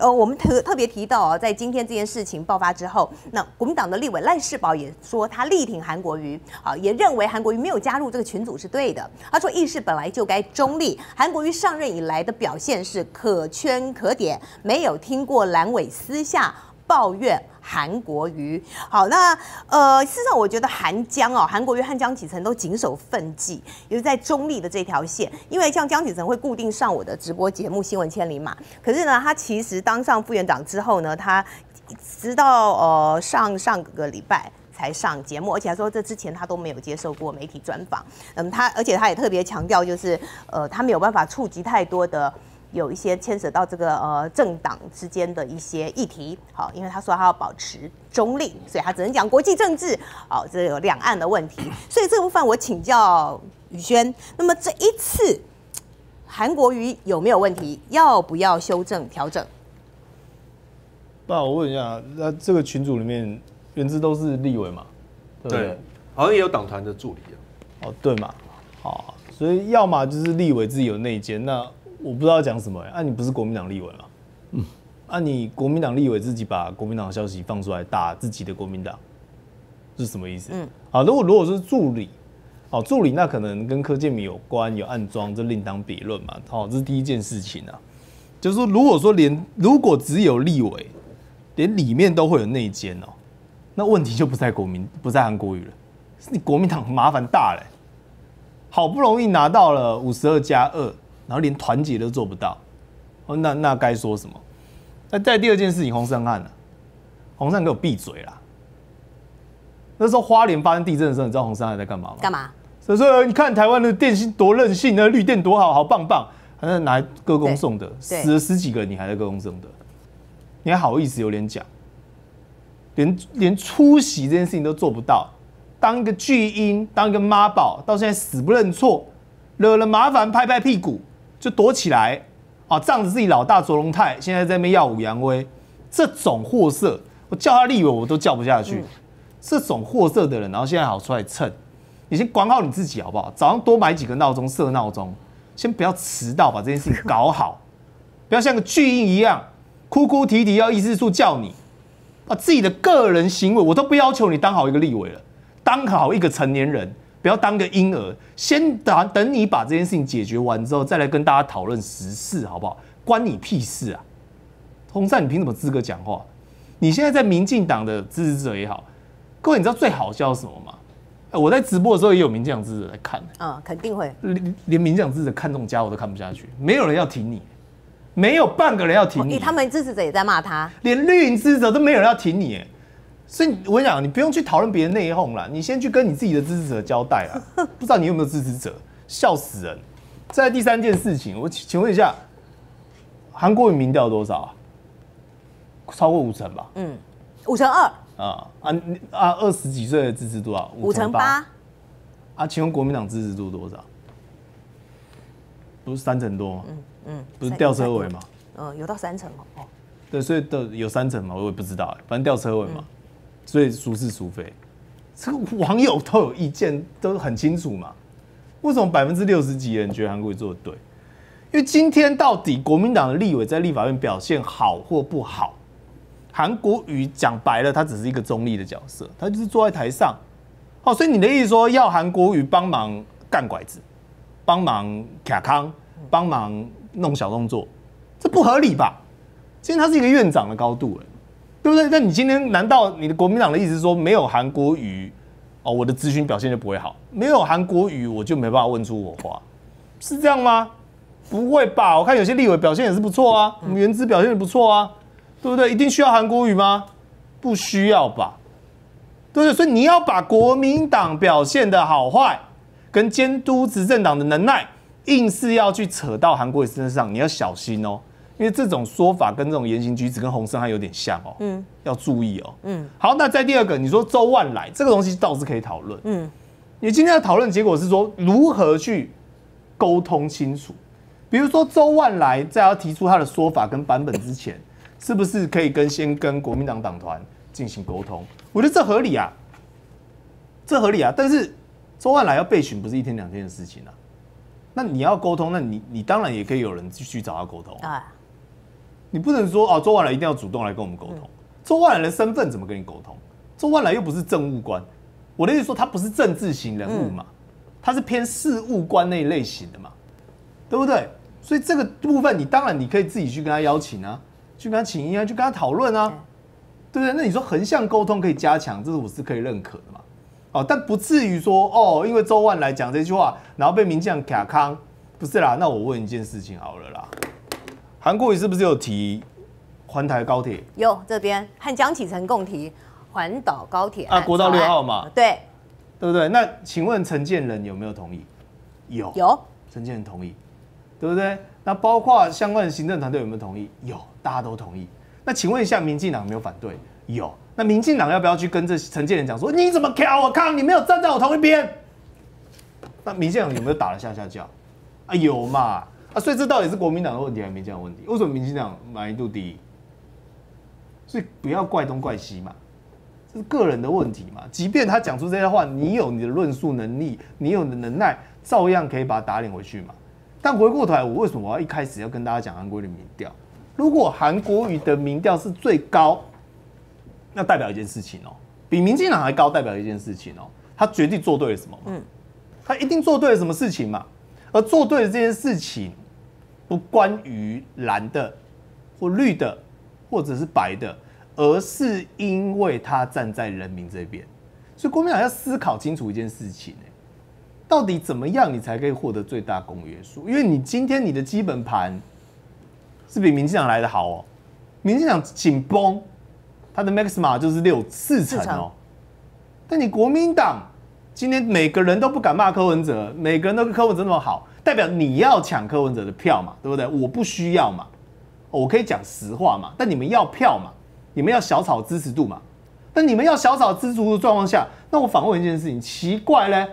呃，我们特特别提到啊，在今天这件事情爆发之后，那国民党的立委赖世宝也说他力挺韩国瑜，啊，也认为韩国瑜没有加入这个群组是对的。他说议事本来就该中立，韩国瑜上任以来的表现是可圈可点，没有听过蓝委私下。抱怨韩国瑜，好，那呃，事实上我觉得韩江哦，韩国瑜和江启臣都谨守分际，也是在中立的这条线。因为像江启臣会固定上我的直播节目《新闻千里马》，可是呢，他其实当上副院长之后呢，他直到呃上上个礼拜才上节目，而且他说这之前他都没有接受过媒体专访。嗯，他而且他也特别强调，就是呃，他没有办法触及太多的。有一些牵涉到这个呃政党之间的一些议题，好，因为他说他要保持中立，所以他只能讲国际政治，好，这有两岸的问题，所以这部分我请教宇轩，那么这一次韩国瑜有没有问题？要不要修正调整？那我问一下，那这个群组里面原资都是立委嘛？对，好像也有党团的助理啊。哦，对嘛，好，所以要么就是立委自己有内奸，那。我不知道讲什么哎，啊，你不是国民党立委吗？嗯，啊，你国民党立委自己把国民党的消息放出来打自己的国民党，是什么意思？嗯，好，如果如果是助理，哦，助理那可能跟柯建铭有关，有暗装，这另当别论嘛。好，这是第一件事情啊，就是说，如果说连如果只有立委，连里面都会有内奸哦，那问题就不在国民，不在韩国瑜了，是你国民党麻烦大了，好不容易拿到了五十二加二。然后连团结都做不到，哦，那那该说什么？那在第二件事情，洪胜汉呢？洪胜给我闭嘴啦！那时候花莲发生地震的时候，你知道洪胜汉在干嘛吗？干嘛？所以说，你看台湾的电信多任性，那绿电多好，好棒棒，还在拿歌功颂德，死了十几个人，你还在歌功颂德，你还好意思有脸讲？连连出席这件事情都做不到，当一个巨婴，当一个妈宝，到现在死不认错，惹了麻烦拍拍屁股。就躲起来，啊，仗着自己老大卓龙泰现在在那边耀武扬威，这种货色，我叫他立委我都叫不下去。这种货色的人，然后现在好出来蹭，你先管好你自己好不好？早上多买几个闹钟设闹钟，先不要迟到，把这件事情搞好，不要像个巨婴一样哭哭啼啼要议事处叫你，把自己的个人行为我都不要求你当好一个立委了，当好一个成年人。不要当个婴儿，先等等你把这件事情解决完之后，再来跟大家讨论时事，好不好？关你屁事啊！洪善，你凭什么资格讲话？你现在在民进党的支持者也好，各位，你知道最好笑是什么吗？哎，我在直播的时候也有民进党支持者来看，啊，肯定会，连连民进党支持者看这种家伙都看不下去，没有人要挺你，没有半个人要挺你，他们支持者也在骂他，连绿营支持者都没有人要挺你，哎。所以我跟你讲，你不用去讨论别人内讧了，你先去跟你自己的支持者交代啊！不知道你有没有支持者，笑死人！再第三件事情，我请问一下，韩国瑜民调多少？超过五成吧？嗯，五成二。啊啊啊！二十几岁的支持多少？五成八。啊，请问国民党支持度多少？不是三成多吗？嗯嗯，不是吊车尾吗？嗯，有到三成哦。对，所以都有三成嘛，我也不知道，反正吊车尾嘛。所以孰是孰非，这个网友都有意见，都很清楚嘛。为什么百分之六十几人觉得韩国瑜做的对？因为今天到底国民党的立委在立法院表现好或不好，韩国瑜讲白了，他只是一个中立的角色，他就是坐在台上。哦，所以你的意思说要韩国瑜帮忙干拐子，帮忙卡康，帮忙弄小动作，这不合理吧？今天他是一个院长的高度，哎。对不对？那你今天难道你的国民党的意思是说没有韩国瑜哦，我的咨询表现就不会好？没有韩国瑜，我就没办法问出我话，是这样吗？不会吧？我看有些立委表现也是不错啊，我们原资表现也不错啊，对不对？一定需要韩国瑜吗？不需要吧？对不对？所以你要把国民党表现的好坏跟监督执政党的能耐，硬是要去扯到韩国瑜身上，你要小心哦。因为这种说法跟这种言行举止跟洪胜汉有点像哦，嗯，要注意哦，嗯，好，那在第二个，你说周万来这个东西倒是可以讨论，嗯，你今天的讨论结果是说如何去沟通清楚，比如说周万来在要提出他的说法跟版本之前，是不是可以跟先跟国民党党团进行沟通？我觉得这合理啊，这合理啊，但是周万来要备询不是一天两天的事情啊，那你要沟通，那你你当然也可以有人继续找他沟通啊。你不能说哦，周万来一定要主动来跟我们沟通。周万来的身份怎么跟你沟通？周万来又不是政务官，我的意思说他不是政治型人物嘛，他是偏事务官那一类型的嘛，对不对？所以这个部分你当然你可以自己去跟他邀请啊，去跟他请缨啊，去跟他讨论啊，对不对？那你说横向沟通可以加强，这是我是可以认可的嘛。哦，但不至于说哦，因为周万来讲这句话，然后被民进党卡康，不是啦。那我问一件事情好了啦，韩国瑜是不是有提环台高铁？有这边和江启臣共提环岛高铁啊，国道六号嘛，对，对不对？那请问陈建仁有没有同意？有，有，陈建仁同意，对不对？那包括相关的行政团队有没有同意？有，大家都同意。那请问一下，民进党有没有反对？有。那民进党要不要去跟这陈建仁讲说，你怎么挑我抗？你没有站在我同一边？那民进党有没有打了下下叫？啊，有嘛？啊，所以这到底是国民党的问题还是民进党问题？为什么民进党满意度低？所以不要怪东怪西嘛，这是个人的问题嘛。即便他讲出这些话，你有你的论述能力，你有你的能耐，照样可以把他打脸回去嘛。但回过头来，我为什么我要一开始要跟大家讲韩国瑜的民调？如果韩国瑜的民调是最高？那代表一件事情哦，比民进党还高，代表一件事情哦，他绝对做对了什么？嗯，他一定做对了什么事情嘛？而做对了这件事情，不关于蓝的或绿的或者是白的，而是因为他站在人民这边，所以国民党要思考清楚一件事情，哎，到底怎么样你才可以获得最大公约数？因为你今天你的基本盘是比民进党来的好哦，民进党紧绷。他的 maxima 就是六四成哦，但你国民党今天每个人都不敢骂柯文哲，每个人都跟柯文哲那么好，代表你要抢柯文哲的票嘛，对不对？我不需要嘛，我可以讲实话嘛，但你们要票嘛，你们要小草支持度嘛，但你们要小草支持度的状况下，那我反问一件事情，奇怪嘞，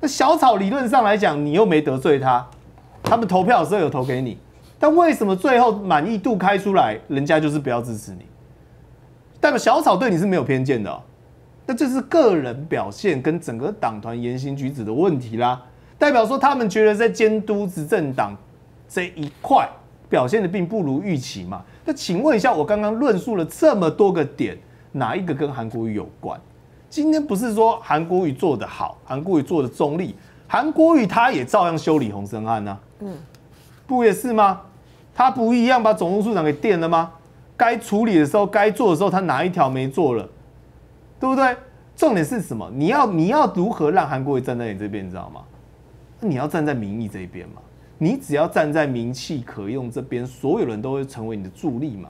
那小草理论上来讲，你又没得罪他，他们投票的时候有投给你，但为什么最后满意度开出来，人家就是不要支持你？代表小草对你是没有偏见的，那这是个人表现跟整个党团言行举止的问题啦。代表说他们觉得在监督执政党这一块表现的并不如预期嘛？那请问一下，我刚刚论述了这么多个点，哪一个跟韩国瑜有关？今天不是说韩国瑜做得好，韩国瑜做的中立，韩国瑜他也照样修理洪森案呢？嗯，不也是吗？他不一样把总务处长给电了吗？该处理的时候，该做的时候，他哪一条没做了，对不对？重点是什么？你要你要如何让韩国瑜站在你这边，你知道吗？你要站在民意这一边嘛。你只要站在名气可用这边，所有人都会成为你的助力嘛。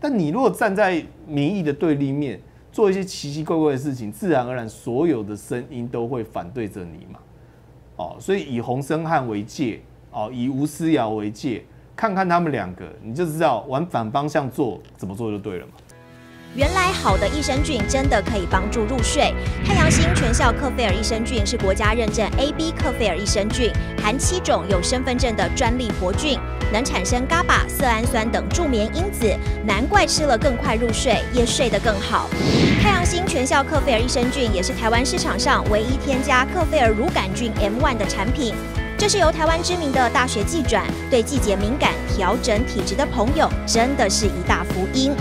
但你如果站在民意的对立面，做一些奇奇怪怪的事情，自然而然所有的声音都会反对着你嘛。哦，所以以洪生汉为界，哦，以吴思瑶为界。看看他们两个，你就知道往反方向做，怎么做就对了嘛。原来好的益生菌真的可以帮助入睡。太阳星全效克菲尔益生菌是国家认证 AB 克菲尔益生菌，含七种有身份证的专利活菌，能产生伽巴、色氨酸等助眠因子，难怪吃了更快入睡，也睡得更好。太阳星全效克菲尔益生菌也是台湾市场上唯一添加克菲尔乳杆菌 M1 的产品。这是由台湾知名的大学季转，对季节敏感、调整体质的朋友，真的是一大福音。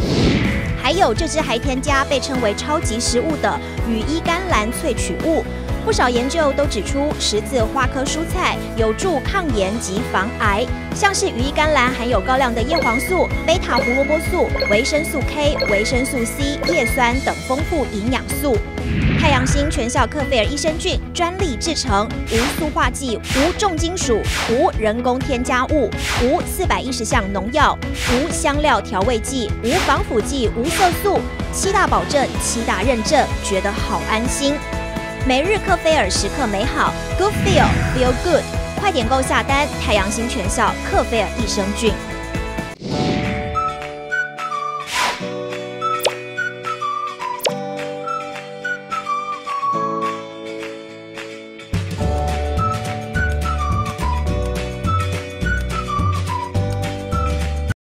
还有这支还添加被称为超级食物的羽衣甘蓝萃取物，不少研究都指出，十字花科蔬菜有助抗炎及防癌。像是羽衣甘蓝含有高量的叶黄素、贝塔胡萝卜素、维生素 K、维生素 C、叶酸等丰富营养素。太阳星全效克菲尔益生菌专利制成，无塑化剂、无重金属、无人工添加物、无四百一十项农药、无香料调味剂、无防腐剂、无色素，七大保证、七大认证，觉得好安心。每日克菲尔时刻美好，Good Feel Feel Good，快点购下单！太阳星全效克菲尔益生菌。